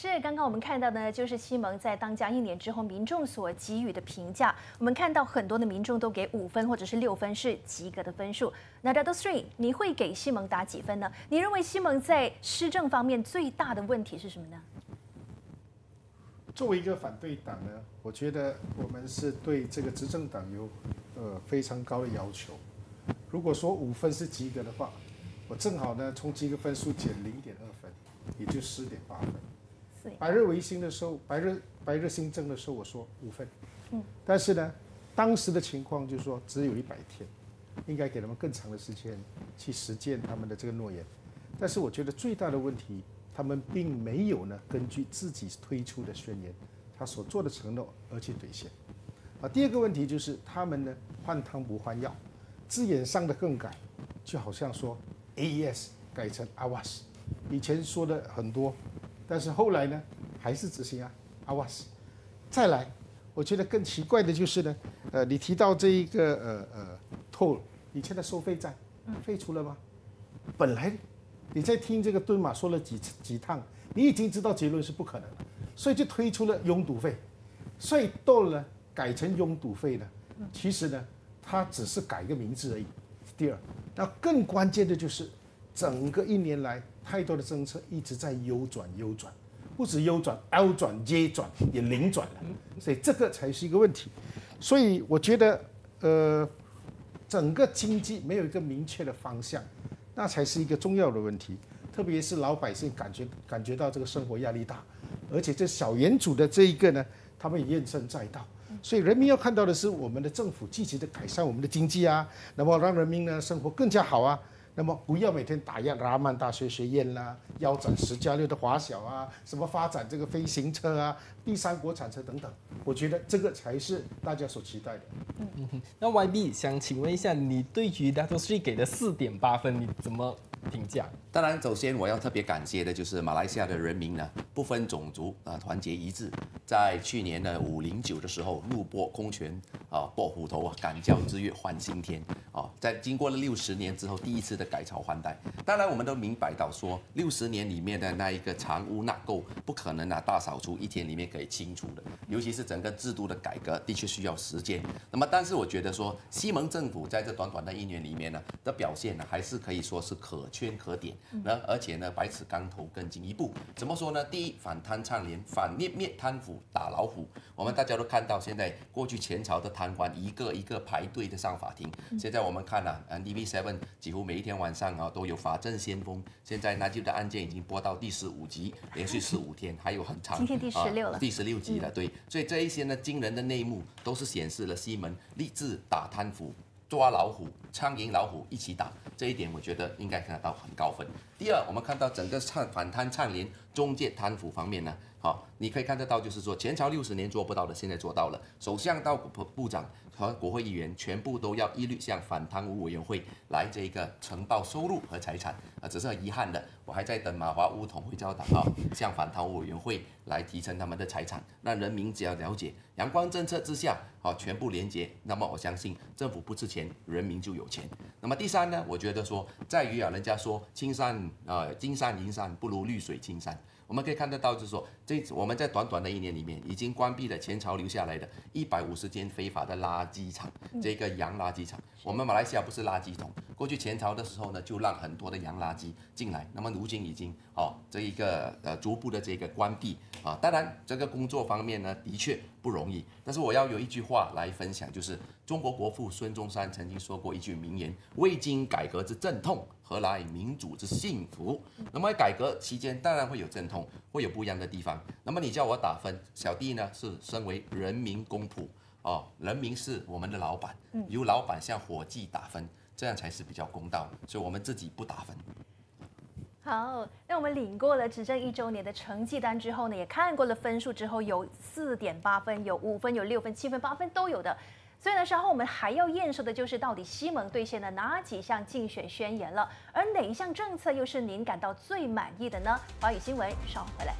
是刚刚我们看到的，就是西蒙在当家一年之后，民众所给予的评价。我们看到很多的民众都给五分或者是六分，是及格的分数。那 d a t r e e 你会给西蒙打几分呢？你认为西蒙在施政方面最大的问题是什么呢？作为一个反对党呢，我觉得我们是对这个执政党有呃非常高的要求。如果说五分是及格的话，我正好呢从及格分数减零点二分，也就十点八分。白日维新的时候，白日白日新政的时候，我说五份，嗯，但是呢，当时的情况就是说只有一百天，应该给他们更长的时间去实践他们的这个诺言。但是我觉得最大的问题，他们并没有呢根据自己推出的宣言，他所做的承诺而去兑现。啊，第二个问题就是他们呢换汤不换药，字眼上的更改，就好像说 AES 改成 AWAS，以前说的很多。但是后来呢，还是执行啊，阿瓦斯。再来，我觉得更奇怪的就是呢，呃，你提到这一个呃呃，toll 以前的收费站，废除了吗？本来你在听这个敦马说了几几趟，你已经知道结论是不可能，所以就推出了拥堵费。所以到了改成拥堵费呢，其实呢，它只是改个名字而已。第二，那更关键的就是整个一年来。太多的政策一直在优转优转，不止优转，L 转 J 转也零转了，所以这个才是一个问题。所以我觉得，呃，整个经济没有一个明确的方向，那才是一个重要的问题。特别是老百姓感觉感觉到这个生活压力大，而且这小园主的这一个呢，他们也怨声载道。所以人民要看到的是我们的政府积极的改善我们的经济啊，那么让人民呢生活更加好啊。那么不要每天打压拉曼大学学院啦，腰斩十加六的华小啊，什么发展这个飞行车啊，第三国产车等等，我觉得这个才是大家所期待的。嗯嗯，那 YB 想请问一下，你对于 d a t o Three 给的四点八分，你怎么？评价当然，首先我要特别感谢的就是马来西亚的人民呢，不分种族啊，团结一致，在去年的五零九的时候，怒拨空拳啊，拨虎头啊，赶教之月换新天啊，在经过了六十年之后，第一次的改朝换代。当然，我们都明白到说，六十年里面的那一个藏污纳垢，不可能啊大扫除一天里面可以清除的，尤其是整个制度的改革，的确需要时间。那么，但是我觉得说，西蒙政府在这短短的一年里面呢的表现呢，还是可以说是可。圈可点，那而且呢，百尺竿头更进一步。怎么说呢？第一，反贪倡廉，反灭灭贪腐，打老虎。我们大家都看到，现在过去前朝的贪官一个一个排队的上法庭。现在我们看了 n d v Seven 几乎每一天晚上啊都有法政先锋。现在那就的案件已经播到第十五集，连续十五天，还有很长。今天第十六了，第十六集了。对，所以这一些呢惊人的内幕，都是显示了西门立志打贪腐。抓老虎、苍蝇、老虎一起打，这一点我觉得应该看得到很高分。第二，我们看到整个倡反贪倡廉、中介贪腐方面呢，好，你可以看得到，就是说前朝六十年做不到的，现在做到了。首相到部部长和国会议员全部都要一律向反贪污委员会来这个呈报收入和财产啊，只是很遗憾的，我还在等马华乌统会交党啊，向反贪污委员会来提升他们的财产，让人民只要了解。阳光政策之下，好全部廉洁，那么我相信政府不值钱，人民就有钱。那么第三呢，我觉得说在于啊，人家说青山啊，金山银山不如绿水青山。我们可以看得到，就是说，这我们在短短的一年里面，已经关闭了前朝留下来的一百五十间非法的垃圾场，这个洋垃圾场。我们马来西亚不是垃圾桶，过去前朝的时候呢，就让很多的洋垃圾进来。那么如今已经哦，这一个呃逐步的这个关闭啊。当然，这个工作方面呢，的确不容易。但是我要有一句话来分享，就是中国国父孙中山曾经说过一句名言：“未经改革之阵痛。”何来民主之幸福？那么改革期间当然会有阵痛，会有不一样的地方。那么你叫我打分，小弟呢是身为人民公仆哦，人民是我们的老板，由老板向伙计打分，这样才是比较公道。所以我们自己不打分。好，那我们领过了执政一周年的成绩单之后呢，也看过了分数之后，有四点八分，有五分，有六分、七分、八分都有的。所以呢，稍后我们还要验收的就是到底西蒙兑现了哪几项竞选宣言了，而哪一项政策又是您感到最满意的呢？华语新闻稍后回来。